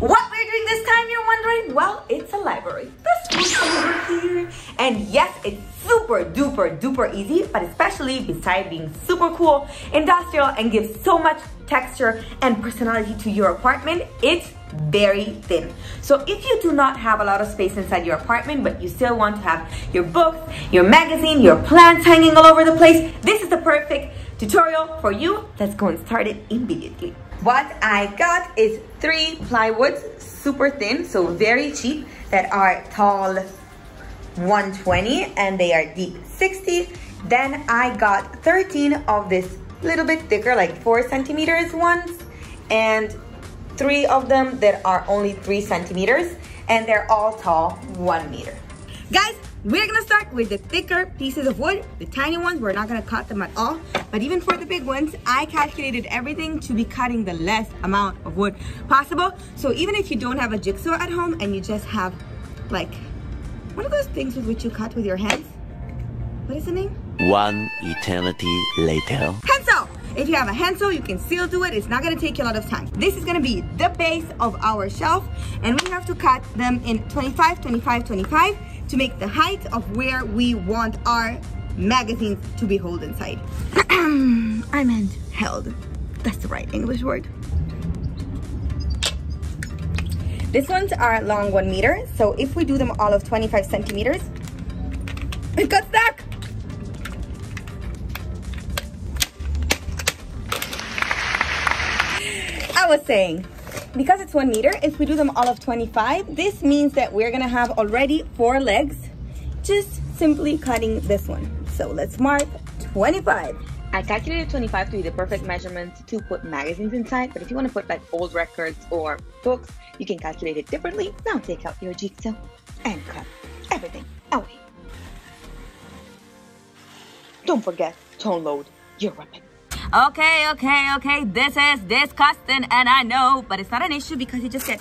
What we're doing this time, you're wondering? Well, it's a library. This book over here. And yes, it's super duper duper easy, but especially beside being super cool, industrial, and gives so much texture and personality to your apartment, it's very thin. So if you do not have a lot of space inside your apartment, but you still want to have your books, your magazine, your plants hanging all over the place, this is the perfect tutorial for you. Let's go and start it immediately. What I got is three plywoods, super thin, so very cheap, that are tall 120 and they are deep 60. Then I got 13 of this little bit thicker, like four centimeters ones, and three of them that are only three centimeters, and they're all tall one meter. Guys, we're gonna start with the thicker pieces of wood. The tiny ones, we're not gonna cut them at all. But even for the big ones, I calculated everything to be cutting the less amount of wood possible. So even if you don't have a jigsaw at home and you just have like, one of those things with which you cut with your hands? What is the name? One eternity later. Handsaw! If you have a handsaw, you can still do it. It's not gonna take you a lot of time. This is gonna be the base of our shelf and we have to cut them in 25, 25, 25 to make the height of where we want our magazines to be held inside. I meant held. That's the right English word. These ones are long one meter. So if we do them all of 25 centimeters, it got stuck. I was saying, because it's one meter, if we do them all of 25, this means that we're gonna have already four legs, just simply cutting this one. So let's mark 25. I calculated 25 to be the perfect measurement to put magazines inside, but if you want to put like old records or books, you can calculate it differently. Now take out your jigsaw and cut everything away. Don't forget to unload your weapon. Okay, okay, okay, this is disgusting and I know, but it's not an issue because you just get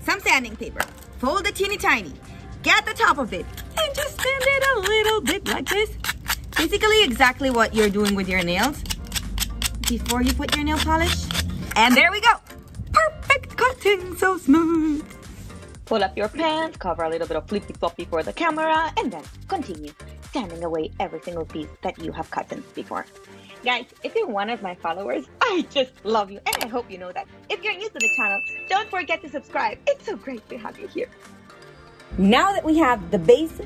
some sanding paper, fold it teeny tiny, get the top of it, and just sand it a little bit like this. Basically exactly what you're doing with your nails before you put your nail polish. And there we go. Perfect cutting, so smooth. Pull up your pants, cover a little bit of flippy floppy for the camera, and then continue sanding away every single piece that you have cut before. Guys, if you're one of my followers, I just love you and I hope you know that. If you're new to the channel, don't forget to subscribe. It's so great to have you here. Now that we have the base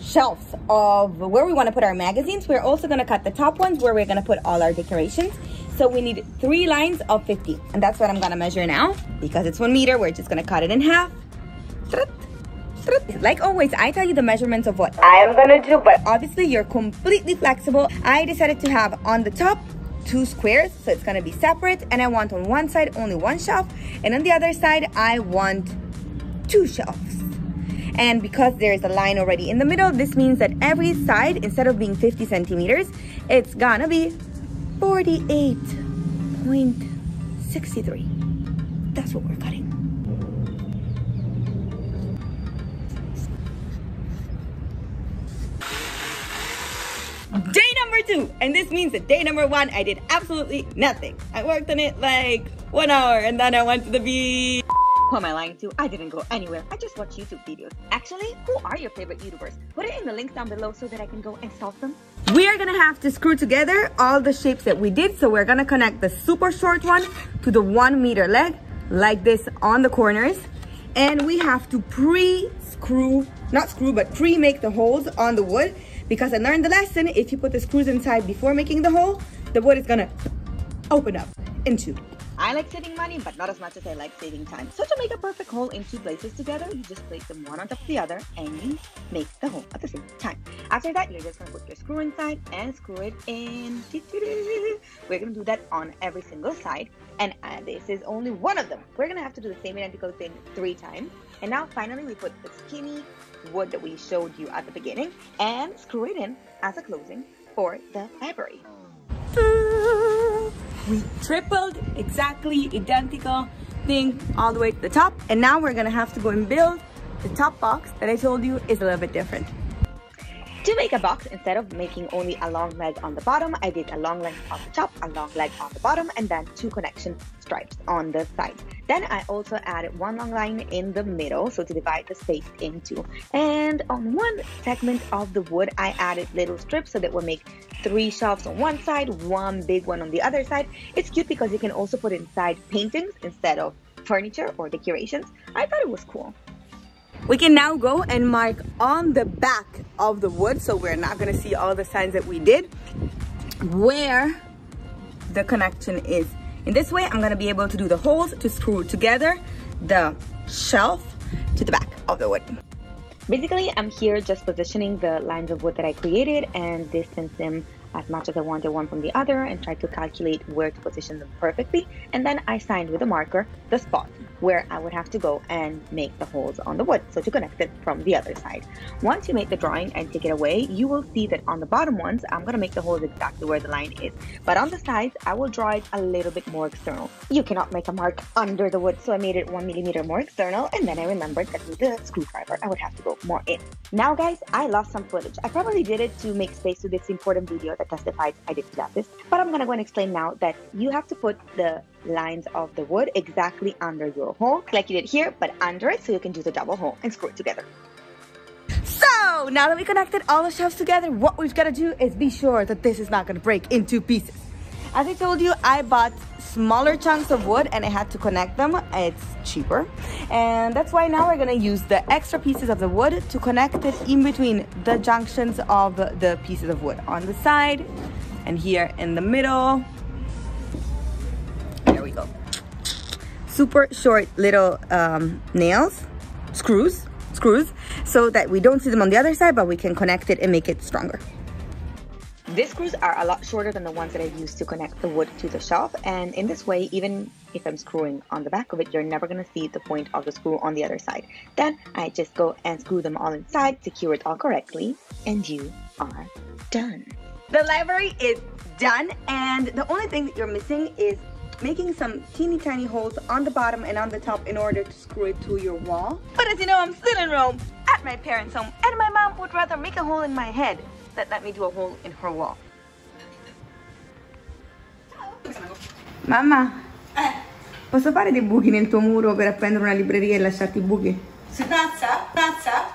shelves of where we want to put our magazines, we're also going to cut the top ones where we're going to put all our decorations. So we need three lines of 50 and that's what I'm going to measure now because it's one meter. We're just going to cut it in half. Like always, I tell you the measurements of what I am gonna do, but obviously you're completely flexible. I decided to have on the top two squares, so it's gonna be separate, and I want on one side only one shelf, and on the other side, I want two shelves. And because there's a line already in the middle, this means that every side, instead of being 50 centimeters, it's gonna be 48.63. That's what we're cutting. Number two and this means that day number one i did absolutely nothing i worked on it like one hour and then i went to the beach who am I lying to? I didn't go anywhere. I just watch YouTube videos. Actually, who are your favorite YouTubers? Put it in the links down below so that I can go and solve them. We are gonna have to screw together all the shapes that we did. So we're gonna connect the super short one to the one meter leg like this on the corners. And we have to pre-screw, not screw, but pre-make the holes on the wood because I learned the lesson, if you put the screws inside before making the hole, the wood is gonna open up into. I like saving money, but not as much as I like saving time. So to make a perfect hole in two places together, you just place them one on top of the other and you make the hole at the same time. After that, you're just gonna put your screw inside and screw it in. We're gonna do that on every single side. And uh, this is only one of them. We're gonna have to do the same identical thing three times. And now finally we put the skinny wood that we showed you at the beginning and screw it in as a closing for the library. We tripled exactly identical thing all the way to the top. And now we're gonna have to go and build the top box that I told you is a little bit different. To make a box, instead of making only a long leg on the bottom, I did a long leg on the top, a long leg on the bottom, and then two connection stripes on the sides. Then I also added one long line in the middle, so to divide the space into. And on one segment of the wood, I added little strips so that will make three shelves on one side, one big one on the other side. It's cute because you can also put inside paintings instead of furniture or decorations. I thought it was cool. We can now go and mark on the back of the wood, so we're not gonna see all the signs that we did, where the connection is. In this way, I'm gonna be able to do the holes to screw together the shelf to the back of the wood. Basically, I'm here just positioning the lines of wood that I created and distance them as much as I wanted one from the other and try to calculate where to position them perfectly. And then I signed with a marker the spot where I would have to go and make the holes on the wood, so to connect it from the other side. Once you make the drawing and take it away, you will see that on the bottom ones, I'm gonna make the holes exactly where the line is. But on the sides, I will draw it a little bit more external. You cannot make a mark under the wood, so I made it one millimeter more external, and then I remembered that with the screwdriver, I would have to go more in. Now guys, I lost some footage. I probably did it to make space to this important video that testifies I did this, but I'm gonna go and explain now that you have to put the lines of the wood exactly under your hole, like you did here, but under it so you can do the double hole and screw it together. So now that we connected all the shelves together, what we've got to do is be sure that this is not going to break into pieces. As I told you, I bought smaller chunks of wood and I had to connect them. It's cheaper. And that's why now we're gonna use the extra pieces of the wood to connect it in between the junctions of the pieces of wood on the side and here in the middle. There we go. Super short little um, nails, screws, screws, so that we don't see them on the other side, but we can connect it and make it stronger. These screws are a lot shorter than the ones that I used to connect the wood to the shelf and in this way even if I'm screwing on the back of it you're never going to see the point of the screw on the other side. Then I just go and screw them all inside, secure it all correctly and you are done. The library is done and the only thing that you're missing is making some teeny tiny holes on the bottom and on the top in order to screw it to your wall. But as you know I'm still in Rome at my parents' home and my mom would rather make a hole in my head that let me do a hole in her wall. Mamma, eh. posso fare dei buchi nel tuo muro per appendere una libreria e lasciarti i buchi? Pazza, pazza,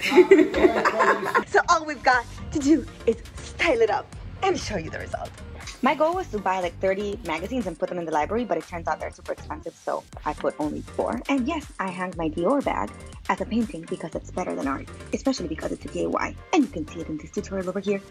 so all we've got to do is style it up and show you the result. My goal was to buy like 30 magazines and put them in the library, but it turns out they're super expensive, so I put only four. And yes, I hang my Dior bag as a painting because it's better than art, especially because it's a DIY. And you can see it in this tutorial over here.